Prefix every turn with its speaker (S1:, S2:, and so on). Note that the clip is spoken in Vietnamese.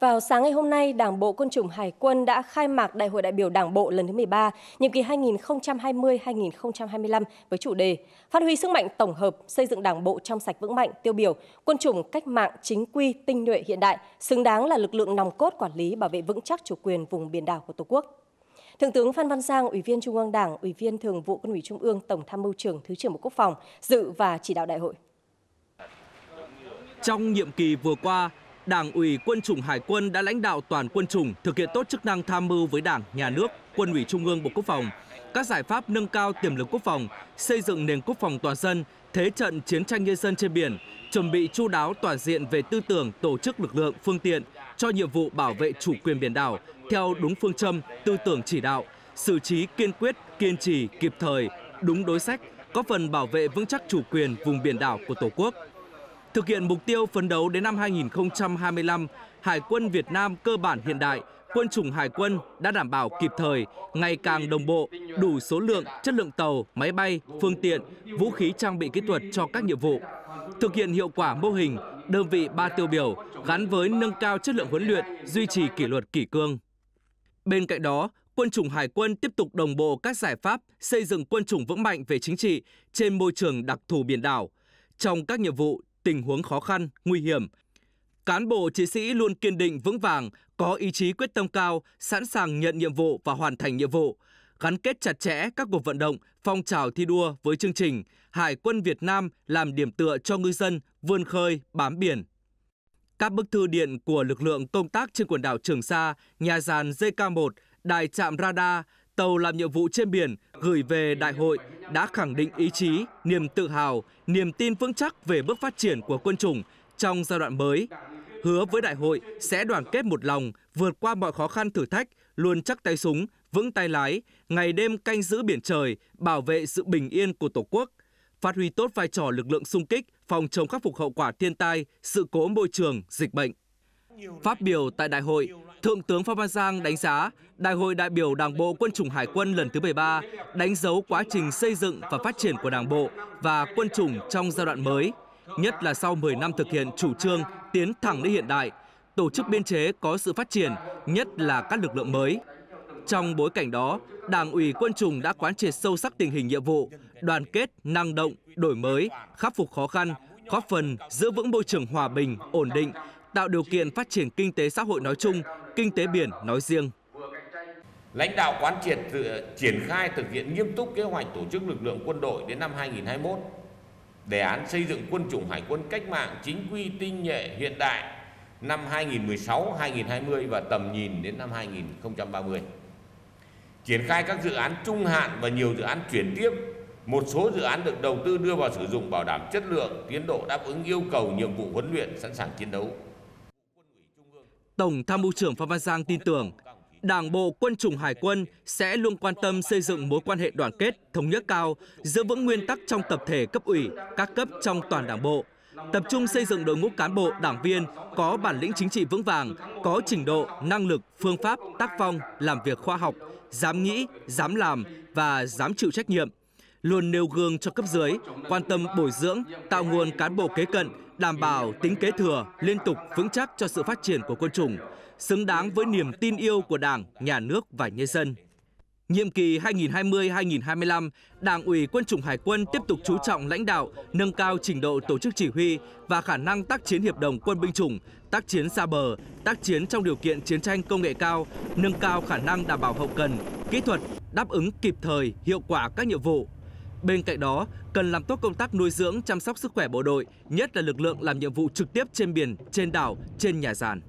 S1: Vào sáng ngày hôm nay, Đảng bộ Quân chủng Hải quân đã khai mạc Đại hội đại biểu Đảng bộ lần thứ 13, nhiệm kỳ 2020-2025 với chủ đề Phát huy sức mạnh tổng hợp, xây dựng Đảng bộ trong sạch vững mạnh, tiêu biểu, quân chủng cách mạng chính quy, tinh nhuệ hiện đại, xứng đáng là lực lượng nòng cốt quản lý bảo vệ vững chắc chủ quyền vùng biển đảo của Tổ quốc. Thượng tướng Phan Văn Giang, Ủy viên Trung ương Đảng, Ủy viên Thường vụ Quân ủy Trung ương, Tổng tham mưu trưởng, Thứ trưởng Bộ Quốc phòng dự và chỉ đạo đại hội.
S2: Trong nhiệm kỳ vừa qua, Đảng ủy Quân chủng Hải quân đã lãnh đạo toàn quân chủng thực hiện tốt chức năng tham mưu với Đảng, Nhà nước, Quân ủy Trung ương Bộ Quốc phòng, các giải pháp nâng cao tiềm lực quốc phòng, xây dựng nền quốc phòng toàn dân, thế trận chiến tranh nhân dân trên biển, chuẩn bị chu đáo toàn diện về tư tưởng, tổ chức lực lượng, phương tiện cho nhiệm vụ bảo vệ chủ quyền biển đảo theo đúng phương châm, tư tưởng chỉ đạo, xử trí kiên quyết, kiên trì, kịp thời, đúng đối sách, có phần bảo vệ vững chắc chủ quyền vùng biển đảo của Tổ quốc. Thực hiện mục tiêu phấn đấu đến năm 2025, Hải quân Việt Nam cơ bản hiện đại, quân chủng hải quân đã đảm bảo kịp thời, ngày càng đồng bộ, đủ số lượng, chất lượng tàu, máy bay, phương tiện, vũ khí trang bị kỹ thuật cho các nhiệm vụ. Thực hiện hiệu quả mô hình, đơn vị ba tiêu biểu gắn với nâng cao chất lượng huấn luyện, duy trì kỷ luật kỷ cương. Bên cạnh đó, quân chủng hải quân tiếp tục đồng bộ các giải pháp xây dựng quân chủng vững mạnh về chính trị trên môi trường đặc thù biển đảo. Trong các nhiệm vụ, tình huống khó khăn, nguy hiểm, cán bộ chiến sĩ luôn kiên định vững vàng, có ý chí quyết tâm cao, sẵn sàng nhận nhiệm vụ và hoàn thành nhiệm vụ, gắn kết chặt chẽ các cuộc vận động, phong trào thi đua với chương trình Hải quân Việt Nam làm điểm tựa cho ngư dân vươn khơi, bám biển. Các bức thư điện của lực lượng công tác trên quần đảo Trường Sa, nhà giàn JK1, đài trạm radar, tàu làm nhiệm vụ trên biển gửi về đại hội đã khẳng định ý chí, niềm tự hào, niềm tin vững chắc về bước phát triển của quân chủng trong giai đoạn mới. Hứa với đại hội sẽ đoàn kết một lòng, vượt qua mọi khó khăn thử thách, luôn chắc tay súng, vững tay lái, ngày đêm canh giữ biển trời, bảo vệ sự bình yên của Tổ quốc, phát huy tốt vai trò lực lượng xung kích, phòng chống khắc phục hậu quả thiên tai, sự cố môi trường, dịch bệnh. Phát biểu tại đại hội, Thượng tướng Phan Văn Giang đánh giá Đại hội đại biểu Đảng bộ Quân chủng Hải quân lần thứ 13 đánh dấu quá trình xây dựng và phát triển của Đảng bộ và quân chủng trong giai đoạn mới, nhất là sau 10 năm thực hiện chủ trương tiến thẳng đến hiện đại, tổ chức biên chế có sự phát triển, nhất là các lực lượng mới. Trong bối cảnh đó, Đảng ủy quân chủng đã quán triệt sâu sắc tình hình nhiệm vụ, đoàn kết, năng động, đổi mới, khắc phục khó khăn, góp phần giữ vững môi trường hòa bình, ổn định, tạo điều kiện phát triển kinh tế xã hội nói chung, kinh tế biển nói riêng.
S3: Lãnh đạo quán triệt triển khai thực hiện nghiêm túc kế hoạch tổ chức lực lượng quân đội đến năm 2021. Đề án xây dựng quân chủng hải quân cách mạng chính quy tinh nhuệ hiện đại năm 2016-2020 và tầm nhìn đến năm 2030. Triển khai các dự án trung hạn và nhiều dự án chuyển tiếp một số dự án được đầu tư đưa vào sử dụng bảo đảm chất lượng, tiến độ đáp ứng yêu cầu nhiệm vụ huấn luyện sẵn sàng chiến đấu.
S2: Tổng tham mưu trưởng Phan Văn Giang tin tưởng Đảng bộ quân chủng Hải quân sẽ luôn quan tâm xây dựng mối quan hệ đoàn kết, thống nhất cao, giữ vững nguyên tắc trong tập thể cấp ủy, các cấp trong toàn đảng bộ, tập trung xây dựng đội ngũ cán bộ, đảng viên có bản lĩnh chính trị vững vàng, có trình độ, năng lực, phương pháp, tác phong, làm việc khoa học, dám nghĩ, dám làm và dám chịu trách nhiệm, luôn nêu gương cho cấp dưới, quan tâm bồi dưỡng, tạo nguồn cán bộ kế cận, đảm bảo tính kế thừa, liên tục vững chắc cho sự phát triển của quân chủng, xứng đáng với niềm tin yêu của Đảng, Nhà nước và nhân dân. Nhiệm kỳ 2020-2025, Đảng ủy Quân chủng Hải quân tiếp tục chú trọng lãnh đạo, nâng cao trình độ tổ chức chỉ huy và khả năng tác chiến hiệp đồng quân binh chủng, tác chiến xa bờ, tác chiến trong điều kiện chiến tranh công nghệ cao, nâng cao khả năng đảm bảo hậu cần, kỹ thuật, đáp ứng kịp thời, hiệu quả các nhiệm vụ, Bên cạnh đó, cần làm tốt công tác nuôi dưỡng chăm sóc sức khỏe bộ đội, nhất là lực lượng làm nhiệm vụ trực tiếp trên biển, trên đảo, trên nhà giàn.